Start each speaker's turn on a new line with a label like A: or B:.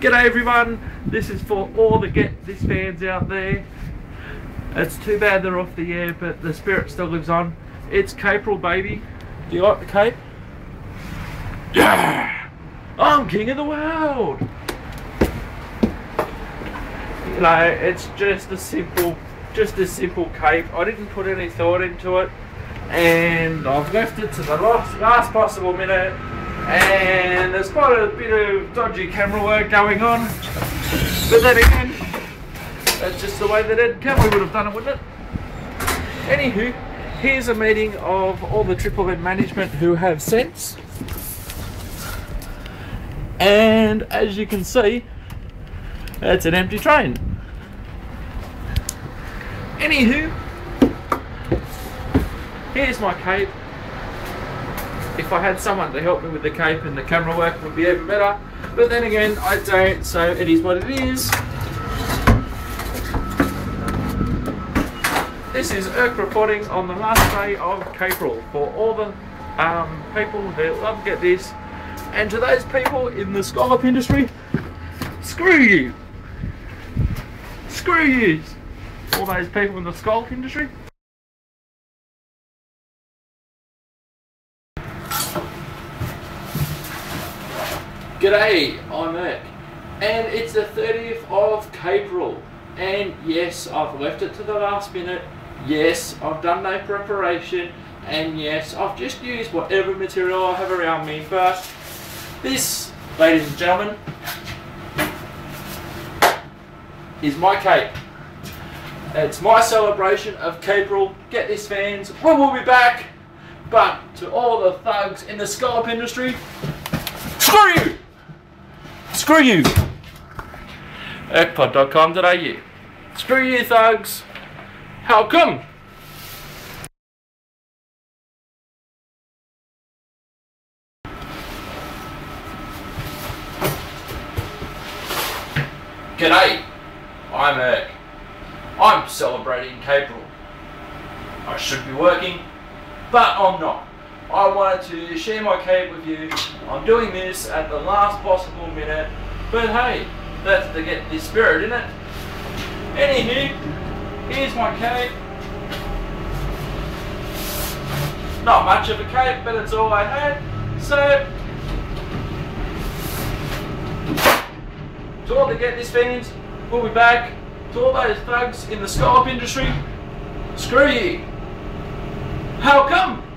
A: G'day everyone, this is for all the Get This fans out there. It's too bad they're off the air, but the spirit still lives on. It's Capril, baby. Do you like the cape? Yeah! I'm king of the world! You know, it's just a simple, just a simple cape. I didn't put any thought into it. And I've left it to the last, last possible minute and there's quite a bit of dodgy camera work going on. But then again, that's just the way that Ed Cameron would have done it, wouldn't it? Anywho, here's a meeting of all the Triple M management who have sense. And as you can see, it's an empty train. Anywho, here's my cape if I had someone to help me with the cape and the camera work would be even better. But then again, I don't, so it is what it is. This is Erk reporting on the last day of April for all the um, people who love to get this. And to those people in the scallop industry, screw you! Screw you! All those people in the scallop industry, G'day, I'm Erk, and it's the 30th of April, and yes, I've left it to the last minute, yes, I've done no preparation, and yes, I've just used whatever material I have around me, but this, ladies and gentlemen, is my cape. It's my celebration of April. Get this fans, we will be back, but to all the thugs in the scallop industry, screw you! Screw you! Erkpod.com.au Screw you, thugs! How come? G'day, I'm Erk. I'm celebrating April. I should be working, but I'm not. I wanted to share my cape with you. I'm doing this at the last possible minute, but hey, that's to get the spirit in it. Anywho, here's my cape. Not much of a cape, but it's all I had. So, to all the Get This fans, we'll be back. To all those thugs in the scallop industry, screw you. How come?